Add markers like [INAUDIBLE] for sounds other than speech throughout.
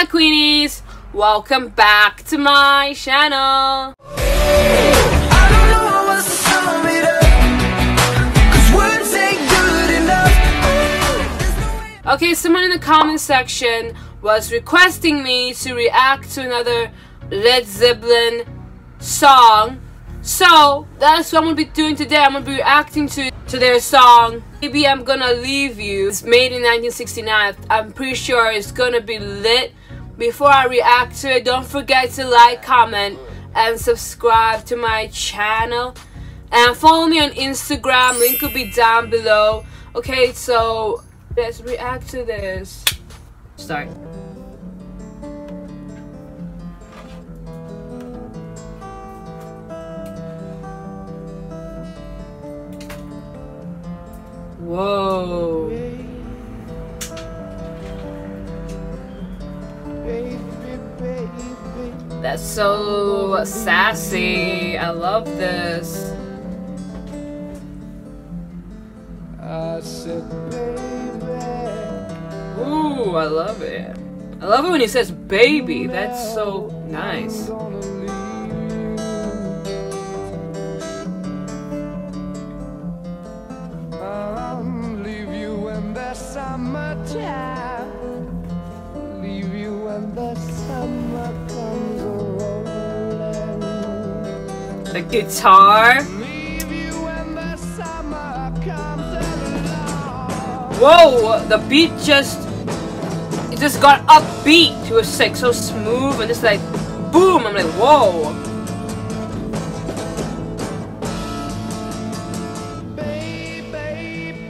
my queenies! Welcome back to my channel! Okay, someone in the comment section was requesting me to react to another Led Zeppelin song. So, that's what I'm gonna be doing today. I'm gonna be reacting to, to their song, Baby I'm Gonna Leave You. It's made in 1969. I'm pretty sure it's gonna be lit. Before I react to it, don't forget to like, comment, and subscribe to my channel. And follow me on Instagram, link will be down below. Okay, so let's react to this. Start. Whoa. That's so sassy. I love this. I said, baby. Ooh, I love it. I love it when he says baby. That's so nice. Gonna leave you. When the summertime. The guitar. Whoa, the beat just it just got upbeat. to a like so smooth and just like boom. I'm like, whoa. Baby, baby,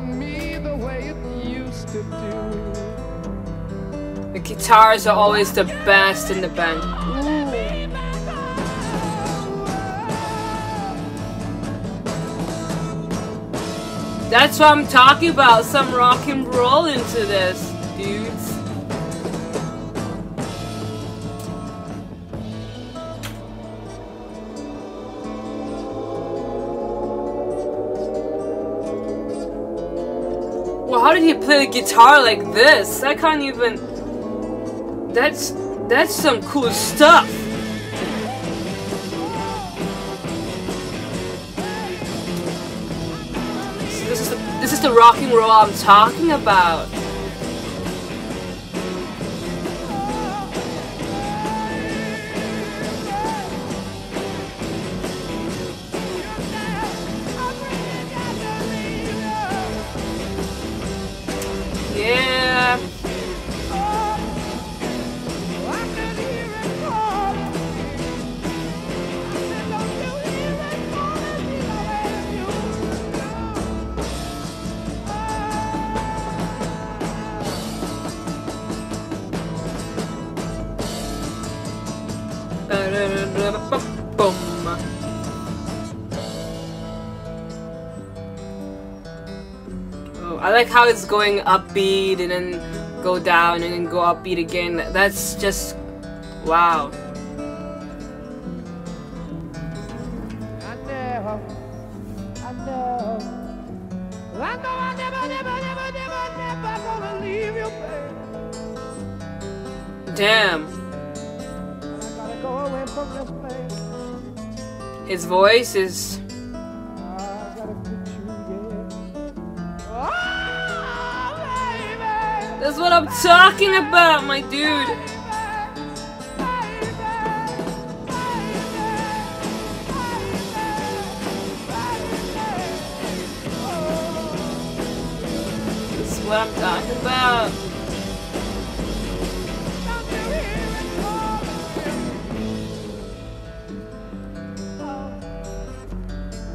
me the way it used to do. The guitars are always the best in the band. That's what I'm talking about. Some rock and roll into this, dudes. Did he play the guitar like this? I can't even. That's that's some cool stuff. This is the, this is the rock and roll I'm talking about. Like how it's going upbeat and then go down and then go upbeat again. That's just wow. Damn. His voice know. That's what I'm talking about, my dude. That's what I'm talking about.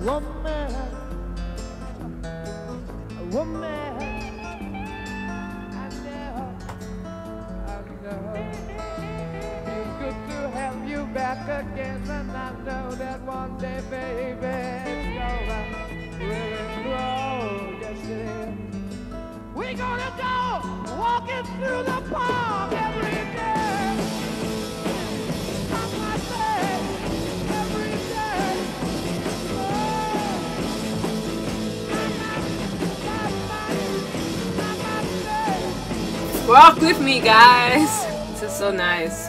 Woman, woman, and I know that one day, baby, it's grow. Yes, it is. We're gonna go walking through the park every day. Walk with me, guys. This is so nice.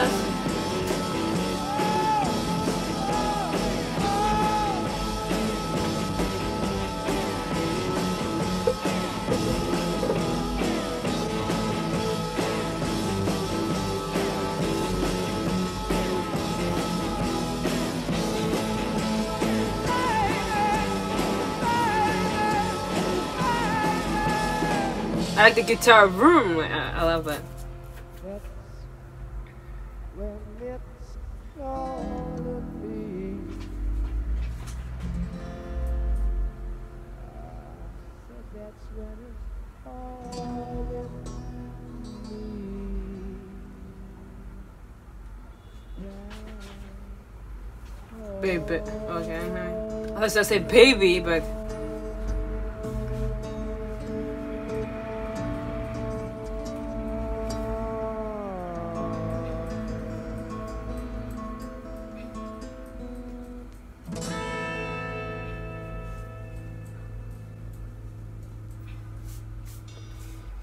I like the guitar room. I I love it. Baby. Okay. I was gonna say baby, but.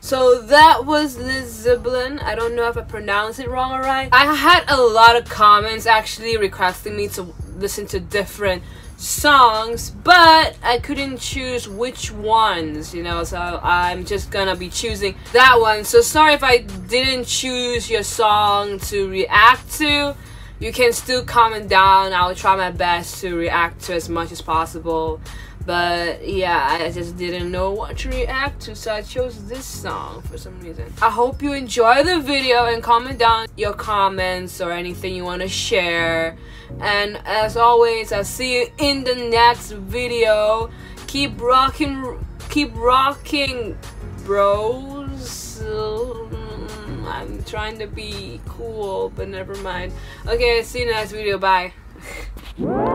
So that was Liz Ziblin. I don't know if I pronounced it wrong or right. I had a lot of comments actually requesting me to listen to different songs, but I couldn't choose which ones, you know, so I'm just gonna be choosing that one. So sorry if I didn't choose your song to react to. You can still comment down. I'll try my best to react to as much as possible. But yeah, I just didn't know what to react to, so I chose this song for some reason. I hope you enjoy the video and comment down your comments or anything you want to share. And as always, I'll see you in the next video. Keep rocking, keep rocking, bros. Um, I'm trying to be cool, but never mind. Okay, see you next video. Bye. [LAUGHS]